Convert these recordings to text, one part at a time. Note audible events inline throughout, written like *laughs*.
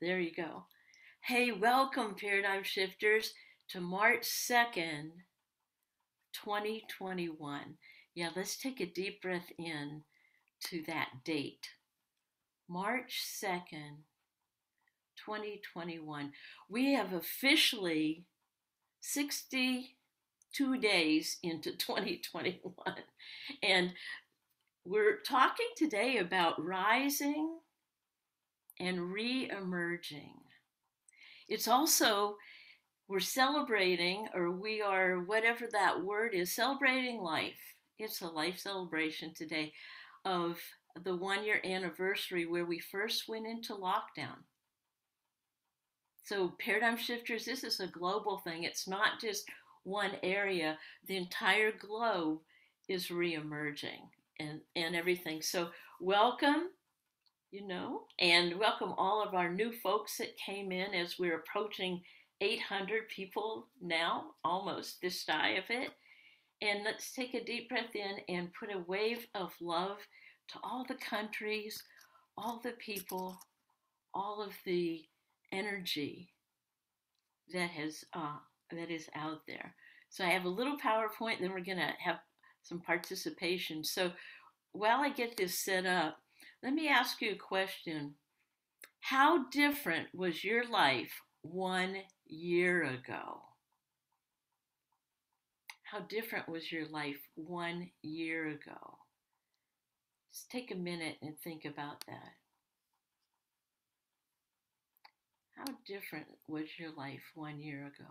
There you go. Hey, welcome, Paradigm Shifters, to March 2nd, 2021. Yeah, let's take a deep breath in to that date. March 2nd, 2021. We have officially 62 days into *laughs* 2021. And we're talking today about rising and re emerging. It's also, we're celebrating, or we are, whatever that word is, celebrating life. It's a life celebration today of the one year anniversary where we first went into lockdown. So, paradigm shifters, this is a global thing. It's not just one area, the entire globe is re emerging and, and everything. So, welcome you know, and welcome all of our new folks that came in as we're approaching 800 people now, almost this shy of it. And let's take a deep breath in and put a wave of love to all the countries, all the people, all of the energy that has uh, that is out there. So I have a little PowerPoint, then we're gonna have some participation. So while I get this set up, let me ask you a question. How different was your life one year ago? How different was your life one year ago? Just take a minute and think about that. How different was your life one year ago?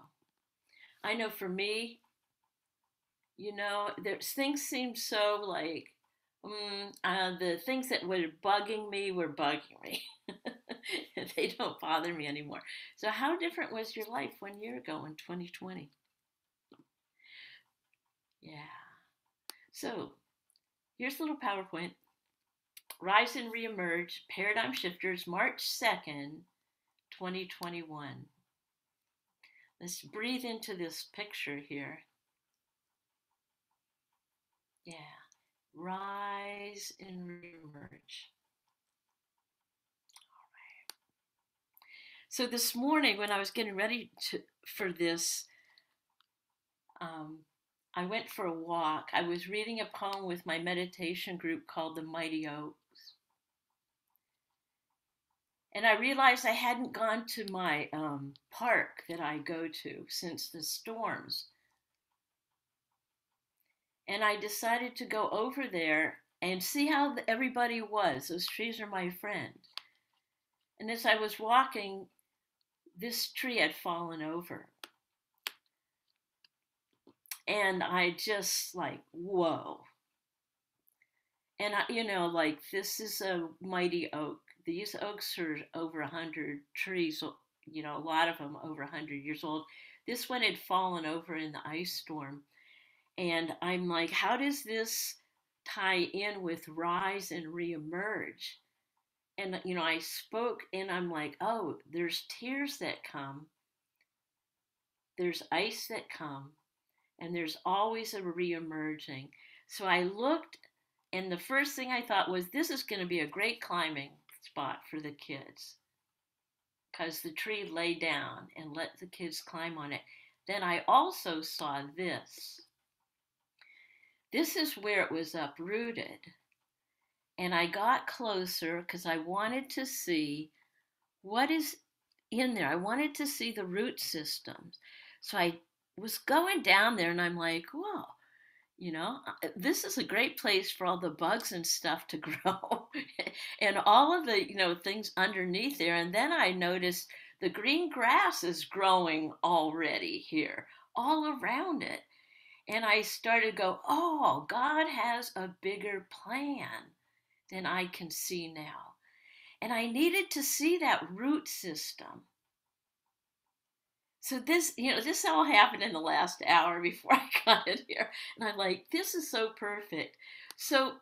I know for me, you know, there's things seem so like Mm, uh, the things that were bugging me were bugging me. *laughs* they don't bother me anymore. So, how different was your life one year ago in 2020? Yeah. So, here's a little PowerPoint. Rise and Reemerge Paradigm Shifters, March 2nd, 2021. Let's breathe into this picture here. Yeah rise and reemerge. All right. So this morning, when I was getting ready to, for this, um, I went for a walk. I was reading a poem with my meditation group called The Mighty Oaks. And I realized I hadn't gone to my um, park that I go to since the storms and I decided to go over there and see how everybody was. Those trees are my friends. And as I was walking, this tree had fallen over. And I just like, whoa. And I, you know, like this is a mighty oak. These oaks are over a hundred trees, you know, a lot of them over a hundred years old. This one had fallen over in the ice storm and I'm like, how does this tie in with rise and reemerge? And, you know, I spoke and I'm like, oh, there's tears that come, there's ice that come, and there's always a reemerging. So I looked, and the first thing I thought was, this is going to be a great climbing spot for the kids because the tree lay down and let the kids climb on it. Then I also saw this. This is where it was uprooted. And I got closer because I wanted to see what is in there. I wanted to see the root systems. So I was going down there and I'm like, whoa, you know, uh, this is a great place for all the bugs and stuff to *laughs* grow *laughs* and all of the, you know, things underneath there. And then I noticed the green grass is growing already here, all around it. And I started to go, oh, God has a bigger plan than I can see now. And I needed to see that root system. So this, you know, this all happened in the last hour *laughs* before I got in here. And I'm like, this is so perfect. So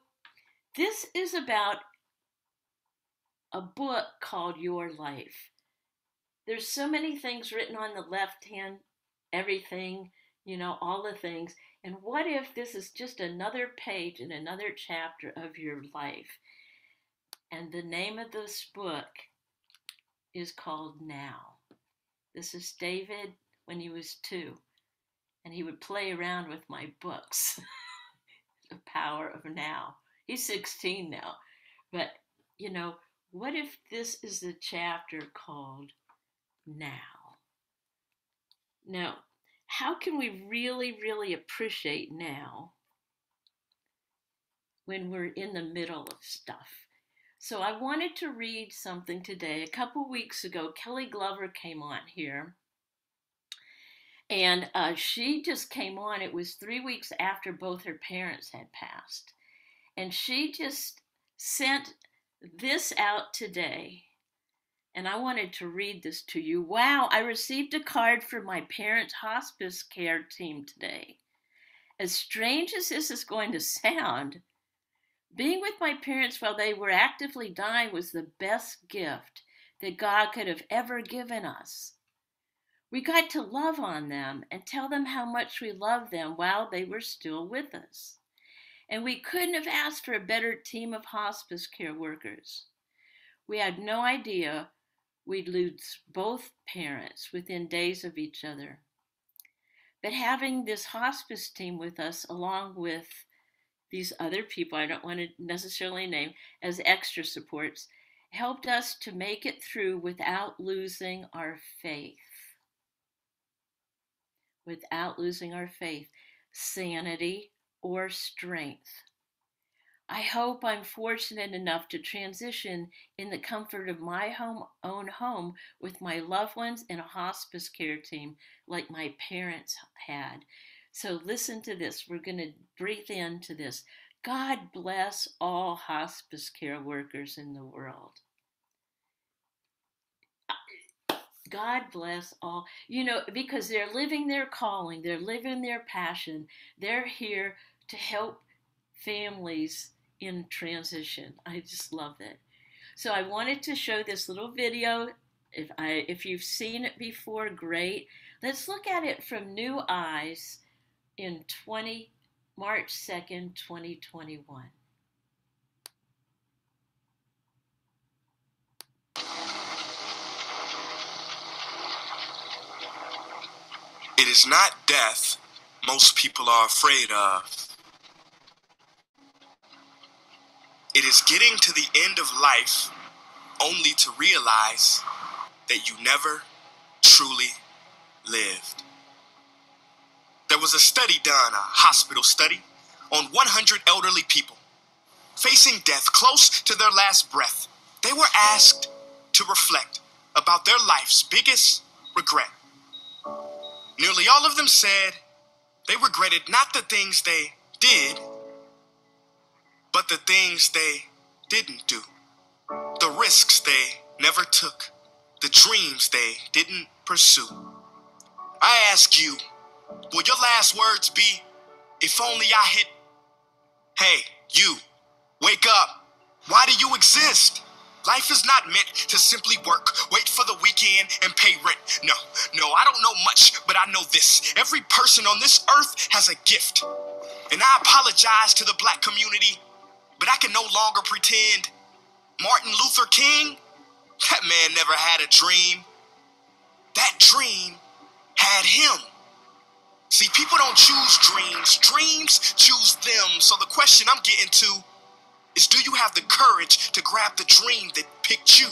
this is about a book called Your Life. There's so many things written on the left hand, everything you know, all the things. And what if this is just another page in another chapter of your life? And the name of this book is called Now. This is David when he was two, and he would play around with my books. *laughs* the power of now. He's 16 now. But, you know, what if this is the chapter called Now? Now, how can we really, really appreciate now when we're in the middle of stuff? So I wanted to read something today. A couple weeks ago, Kelly Glover came on here. And uh, she just came on. It was three weeks after both her parents had passed. And she just sent this out today. And I wanted to read this to you. Wow, I received a card from my parents' hospice care team today. As strange as this is going to sound, being with my parents while they were actively dying was the best gift that God could have ever given us. We got to love on them and tell them how much we loved them while they were still with us. And we couldn't have asked for a better team of hospice care workers. We had no idea we'd lose both parents within days of each other. But having this hospice team with us, along with these other people I don't want to necessarily name as extra supports, helped us to make it through without losing our faith. Without losing our faith, sanity, or strength. I hope I'm fortunate enough to transition in the comfort of my home, own home with my loved ones and a hospice care team like my parents had. So listen to this. We're going to breathe into this. God bless all hospice care workers in the world. God bless all, you know, because they're living their calling, they're living their passion. They're here to help families in transition. I just love it. So I wanted to show this little video. If I if you've seen it before, great. Let's look at it from new eyes in 20 March 2nd, 2021. It is not death most people are afraid of. It is getting to the end of life only to realize that you never truly lived. There was a study done, a hospital study, on 100 elderly people facing death close to their last breath. They were asked to reflect about their life's biggest regret. Nearly all of them said they regretted not the things they did, but the things they didn't do, the risks they never took, the dreams they didn't pursue. I ask you, will your last words be, if only I hit, hey, you, wake up. Why do you exist? Life is not meant to simply work, wait for the weekend, and pay rent. No, no, I don't know much, but I know this. Every person on this earth has a gift. And I apologize to the black community but I can no longer pretend. Martin Luther King, that man never had a dream. That dream had him. See, people don't choose dreams, dreams choose them. So the question I'm getting to is do you have the courage to grab the dream that picked you,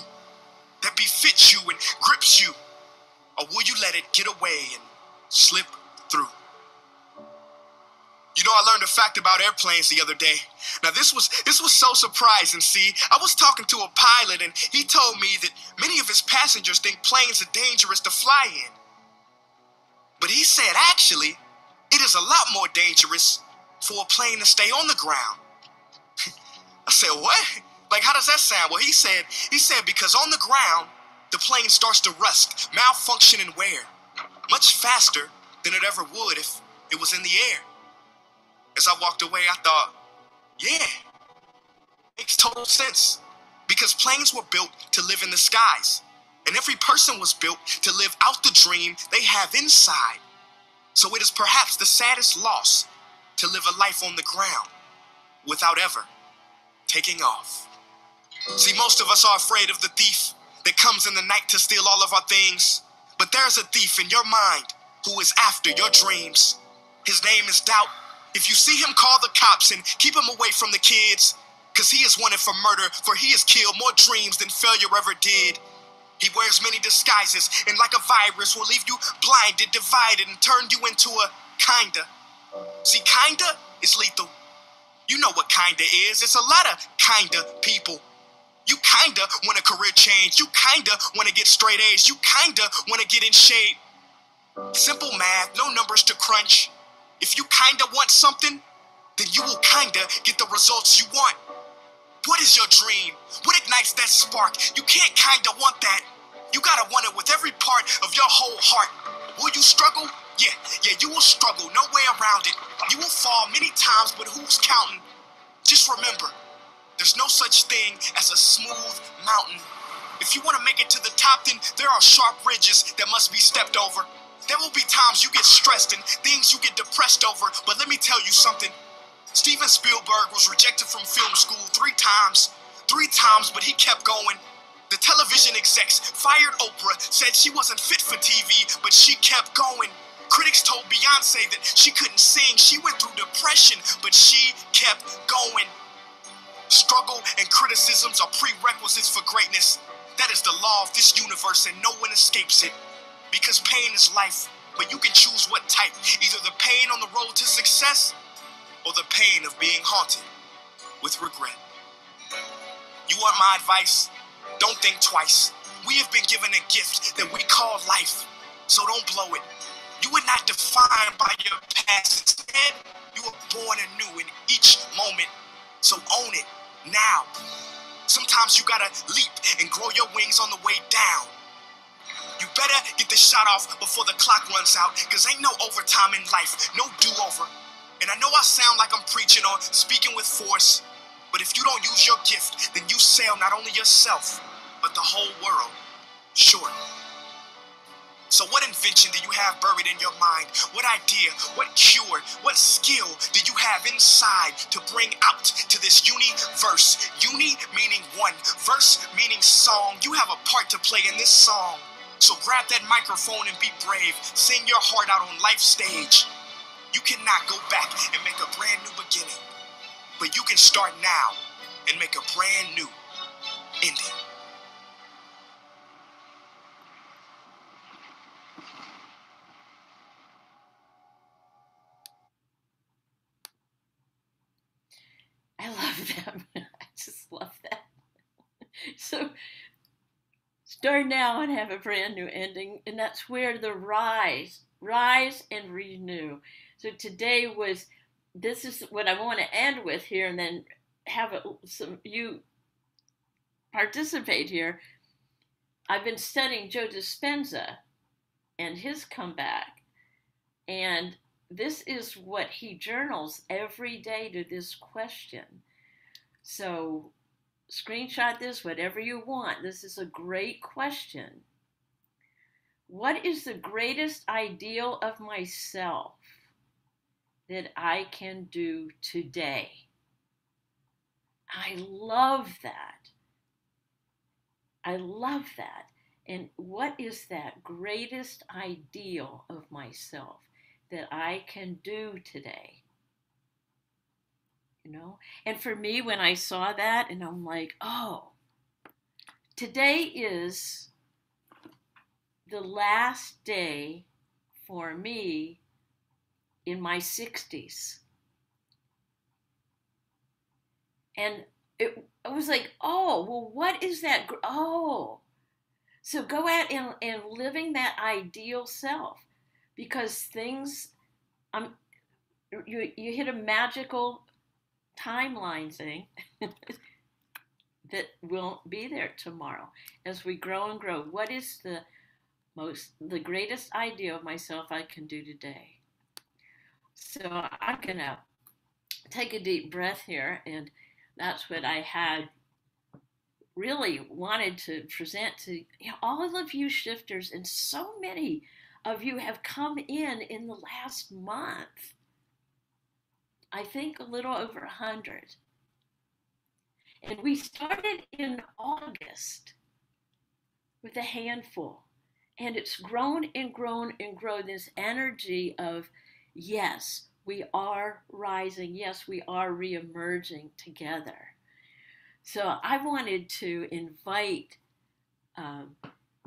that befits you and grips you? Or will you let it get away and slip? You know, I learned a fact about airplanes the other day. Now, this was this was so surprising. See, I was talking to a pilot, and he told me that many of his passengers think planes are dangerous to fly in. But he said, actually, it is a lot more dangerous for a plane to stay on the ground. *laughs* I said, what? Like, how does that sound? Well, he said, he said because on the ground, the plane starts to rust, malfunction, and wear much faster than it ever would if it was in the air. As I walked away, I thought, yeah, makes total sense. Because planes were built to live in the skies, and every person was built to live out the dream they have inside. So it is perhaps the saddest loss to live a life on the ground without ever taking off. See, most of us are afraid of the thief that comes in the night to steal all of our things. But there's a thief in your mind who is after your dreams. His name is doubt. If you see him, call the cops and keep him away from the kids. Cause he is wanted for murder, for he has killed more dreams than failure ever did. He wears many disguises, and like a virus, will leave you blinded, divided, and turn you into a kinda. See, kinda is lethal. You know what kinda is. It's a lot of kinda people. You kinda want a career change. You kinda want to get straight A's. You kinda want to get in shape. Simple math, no numbers to crunch. If you kinda want something, then you will kinda get the results you want. What is your dream? What ignites that spark? You can't kinda want that. You gotta want it with every part of your whole heart. Will you struggle? Yeah, yeah, you will struggle, no way around it. You will fall many times, but who's counting? Just remember, there's no such thing as a smooth mountain. If you want to make it to the top, then there are sharp ridges that must be stepped over. There will be times you get stressed and things you get depressed over, but let me tell you something. Steven Spielberg was rejected from film school three times. Three times, but he kept going. The television execs fired Oprah, said she wasn't fit for TV, but she kept going. Critics told Beyonce that she couldn't sing. She went through depression, but she kept going. Struggle and criticisms are prerequisites for greatness. That is the law of this universe, and no one escapes it. Because pain is life, but you can choose what type either the pain on the road to success or the pain of being haunted with regret. You want my advice? Don't think twice. We have been given a gift that we call life, so don't blow it. You were not defined by your past. Instead, you were born anew in each moment, so own it now. Sometimes you gotta leap and grow your wings on the way down. You better get the shot off before the clock runs out, cause ain't no overtime in life, no do-over. And I know I sound like I'm preaching or speaking with force, but if you don't use your gift, then you sell not only yourself, but the whole world short. So, what invention do you have buried in your mind? What idea, what cure, what skill do you have inside to bring out to this universe? Uni meaning one, verse meaning song. You have a part to play in this song. So, grab that microphone and be brave. Sing your heart out on life stage. You cannot go back and make a brand new beginning, but you can start now and make a brand new ending. I love them. *laughs* I just love that. *laughs* So start now and have a brand new ending, and that's where the rise, rise and renew. So today was this is what I want to end with here, and then have a, some you participate here. I've been studying Joe Dispenza and his comeback, and this is what he journals every day to this question. So, screenshot this, whatever you want. This is a great question. What is the greatest ideal of myself that I can do today? I love that. I love that. And what is that greatest ideal of myself? that I can do today. You know? And for me, when I saw that, and I'm like, oh, today is the last day for me in my 60s. And it, I was like, oh, well, what is that? Oh, so go out and, and living that ideal self because things um you you hit a magical timeline thing *laughs* that won't be there tomorrow as we grow and grow what is the most the greatest idea of myself i can do today so i'm gonna take a deep breath here and that's what i had really wanted to present to you know, all of you shifters and so many of you have come in in the last month. I think a little over a 100. And we started in August. with a handful. And it's grown and grown and grown this energy of, yes, we are rising. Yes, we are reemerging together. So I wanted to invite um,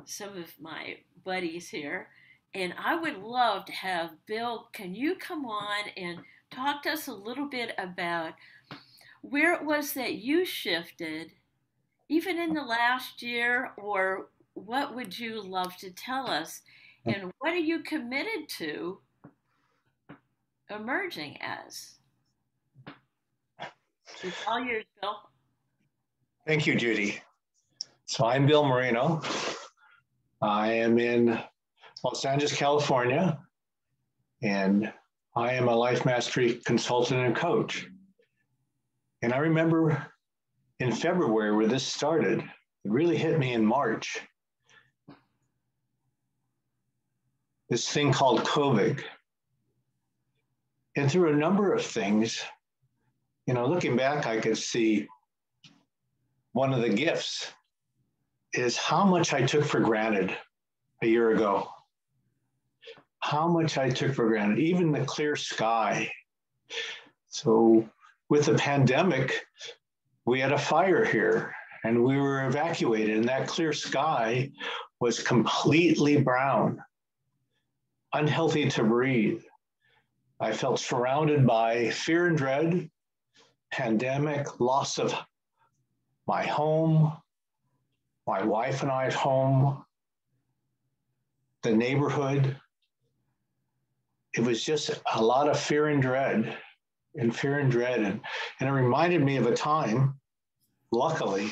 some of my buddies here, and I would love to have Bill. Can you come on and talk to us a little bit about where it was that you shifted, even in the last year, or what would you love to tell us? Mm. And what are you committed to emerging as? It's all yours, Bill. Thank you, Judy. So I'm Bill Moreno. I am in Los Angeles, California, and I am a life mastery consultant and coach. And I remember in February where this started, it really hit me in March. This thing called COVID. And through a number of things, you know, looking back, I could see one of the gifts is how much I took for granted a year ago. How much I took for granted, even the clear sky. So, with the pandemic, we had a fire here and we were evacuated, and that clear sky was completely brown, unhealthy to breathe. I felt surrounded by fear and dread, pandemic, loss of my home, my wife and I's home, the neighborhood. It was just a lot of fear and dread and fear and dread. And, and it reminded me of a time, luckily,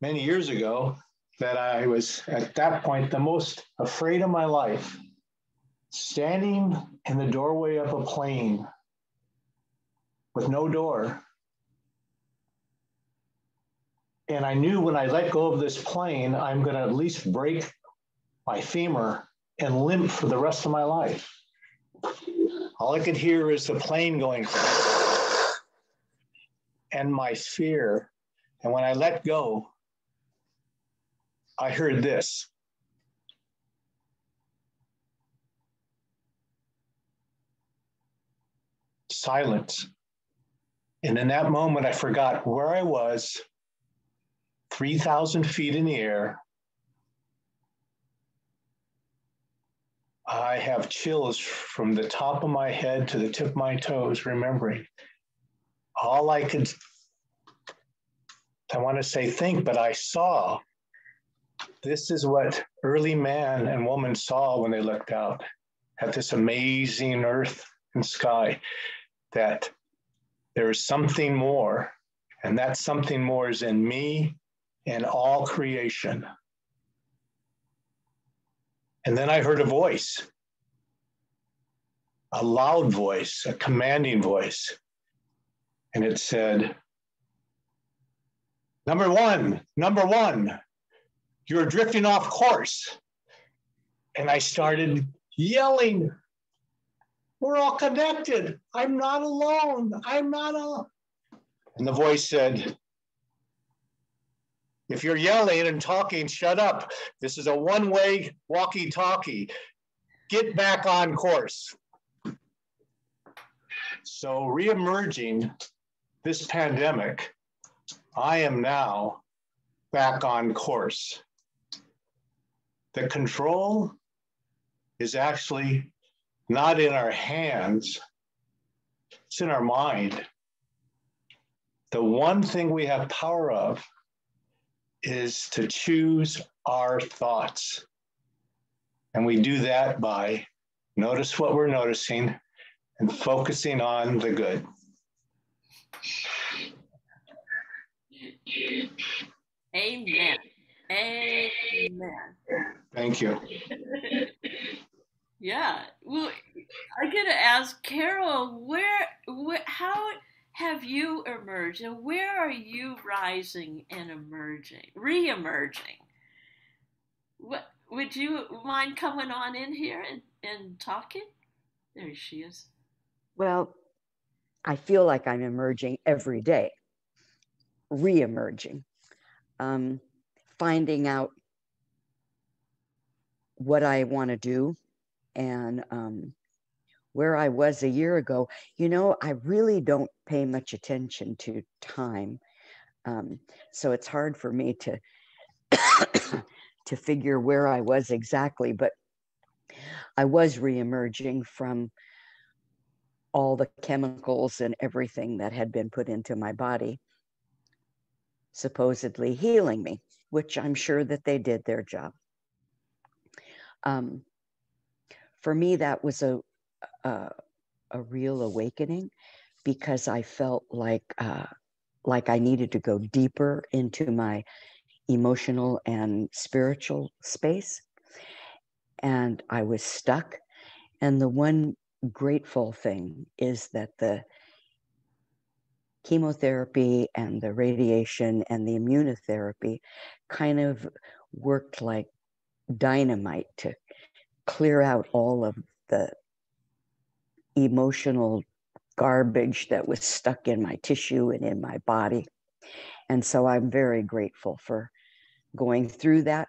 many years ago, that I was at that point the most afraid of my life standing in the doorway of a plane with no door. And I knew when I let go of this plane, I'm going to at least break my femur and limp for the rest of my life. All I could hear is the plane going *sighs* and my fear. And when I let go, I heard this. silence. And in that moment, I forgot where I was, 3,000 feet in the air. I have chills from the top of my head to the tip of my toes, remembering all I could, I want to say think, but I saw. This is what early man and woman saw when they looked out at this amazing earth and sky that there is something more, and that something more is in me and all creation. And then I heard a voice, a loud voice, a commanding voice. And it said, Number one, number one, you're drifting off course. And I started yelling we're all connected. I'm not alone. I'm not alone. And the voice said, If you're yelling and talking, shut up. This is a one way walkie talkie. Get back on course. So, reemerging this pandemic, I am now back on course. The control is actually not in our hands, it's in our mind. The one thing we have power of is to choose our thoughts. And we do that by notice what we're noticing and focusing on the good. Amen. Amen. Thank you. Yeah. Well, I gotta ask Carol, where, where, how have you emerged, and where are you rising and emerging, re-emerging? Would you mind coming on in here and, and talking? There she is. Well, I feel like I'm emerging every day, re-emerging, um, finding out what I want to do and um, where I was a year ago. You know, I really don't pay much attention to time. Um, so it's hard for me to *coughs* to figure where I was exactly, but I was reemerging from all the chemicals and everything that had been put into my body, supposedly healing me, which I'm sure that they did their job. Um, for me, that was a, a, a real awakening because I felt like uh, like I needed to go deeper into my emotional and spiritual space. And I was stuck. And the one grateful thing is that the chemotherapy and the radiation and the immunotherapy kind of worked like dynamite to clear out all of the emotional garbage that was stuck in my tissue and in my body. And so I'm very grateful for going through that.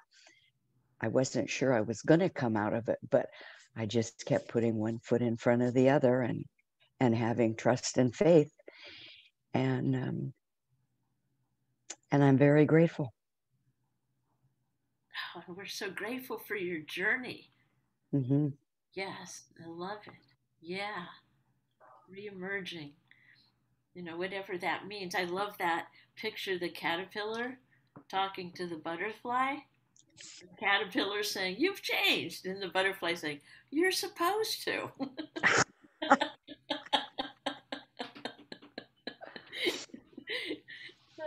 I wasn't sure I was going to come out of it, but I just kept putting one foot in front of the other and and having trust and faith. And um, and I'm very grateful. Oh, we're so grateful for your journey. Mm-hmm. Yes, I love it. Yeah, reemerging. You know, whatever that means. I love that picture the caterpillar talking to the butterfly. The caterpillar saying, You've changed. And the butterfly saying, You're supposed to. *laughs*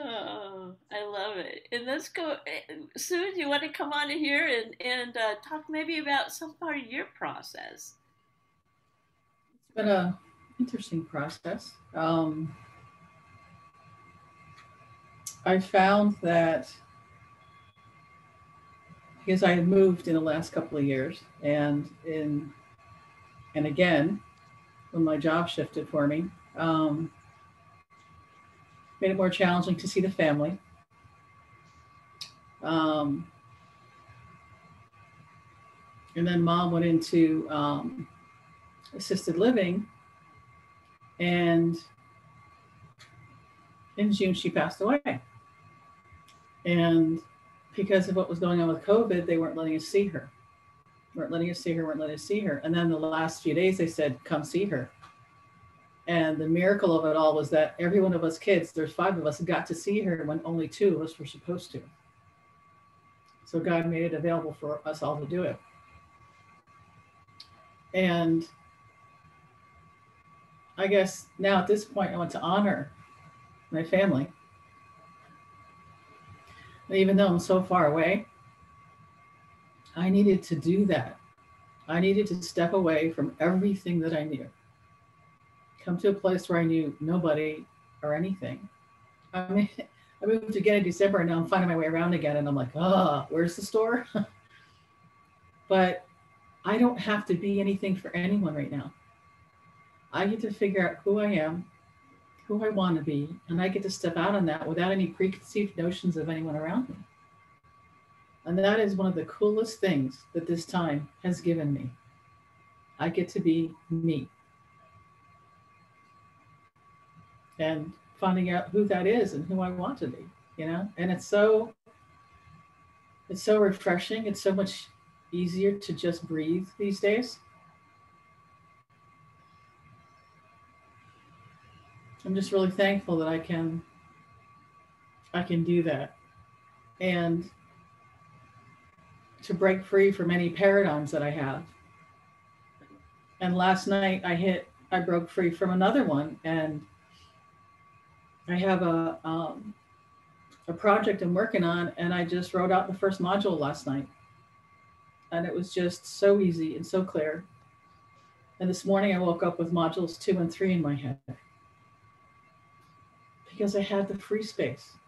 oh, I love it. And let's go. Eh, Sue, do you want to come on here and, and uh, talk maybe about some part of your process? Been a interesting process. Um, I found that because I had moved in the last couple of years, and in and again, when my job shifted for me, um, made it more challenging to see the family. Um, and then mom went into um, assisted living, and in June she passed away. And because of what was going on with COVID, they weren't letting us see her. weren't letting us see her, weren't letting us see her. And then the last few days they said, come see her. And the miracle of it all was that every one of us kids, there's five of us, got to see her when only two of us were supposed to. So God made it available for us all to do it. And I guess now at this point, I want to honor my family even though I'm so far away, I needed to do that. I needed to step away from everything that I knew, come to a place where I knew nobody or anything. I mean, *laughs* I moved again in December and now I'm finding my way around again. And I'm like, oh, where's the store? *laughs* but I don't have to be anything for anyone right now. I get to figure out who I am, who I want to be, and I get to step out on that without any preconceived notions of anyone around me. And that is one of the coolest things that this time has given me. I get to be me. And finding out who that is and who I want to be, you know? And it's so it's so refreshing. It's so much easier to just breathe these days. I'm just really thankful that I can I can do that. And to break free from any paradigms that I have. And last night I hit I broke free from another one and I have a um, a project I'm working on and I just wrote out the first module last night. And it was just so easy and so clear. And this morning I woke up with modules 2 and 3 in my head because I had the free space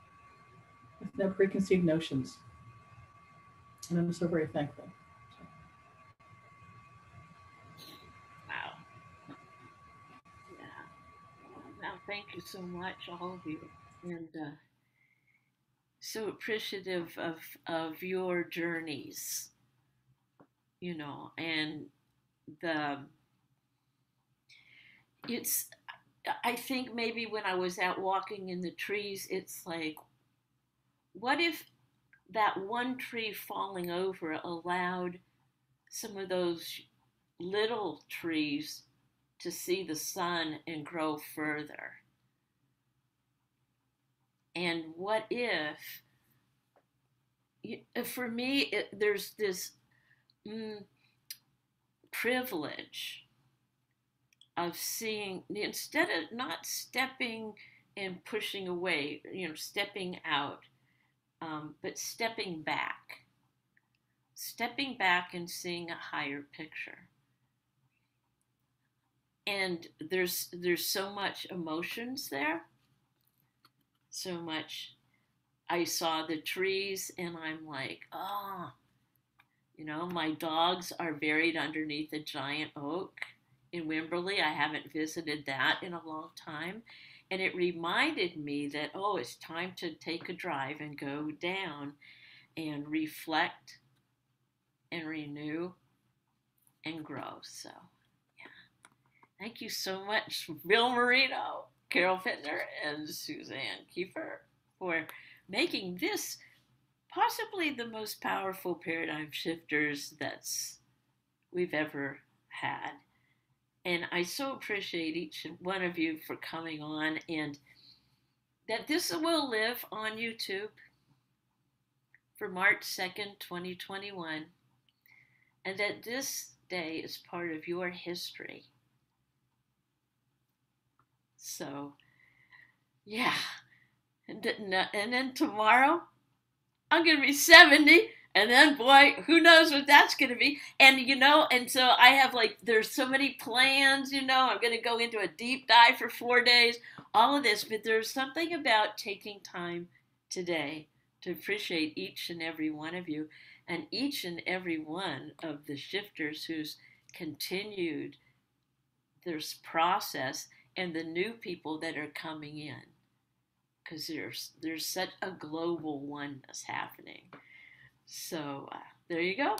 with no preconceived notions. And I'm so very thankful. Wow. Yeah. Wow, thank you so much, all of you. And uh, so appreciative of, of your journeys. you know, and the it's I think maybe when I was out walking in the trees, it's like, what if that one tree falling over allowed some of those little trees to see the sun and grow further? And what if, for me, it, there's this mm, privilege of seeing, instead of not stepping and pushing away, you know, stepping out, um, but stepping back. Stepping back and seeing a higher picture. And there's there's so much emotions there. So much I saw the trees and I'm like, oh, you know, my dogs are buried underneath a giant oak in Wimberley. I haven't visited that in a long time. And it reminded me that, oh, it's time to take a drive and go down and reflect and renew and grow. So, yeah. Thank you so much, Bill Marino, Carol Fittner, and Suzanne Kiefer for making this possibly the most powerful paradigm shifters that's we've ever had. And I so appreciate each one of you for coming on and that this will live on YouTube for March 2nd, 2021, and that this day is part of your history. So, yeah. And, and then tomorrow, I'm going to be 70 and then, boy, who knows what that's going to be? And, you know, and so I have like, there's so many plans, you know, I'm going to go into a deep dive for four days, all of this. But there's something about taking time today to appreciate each and every one of you and each and every one of the shifters who's continued this process and the new people that are coming in because there's there's such a global oneness happening so uh, there you go.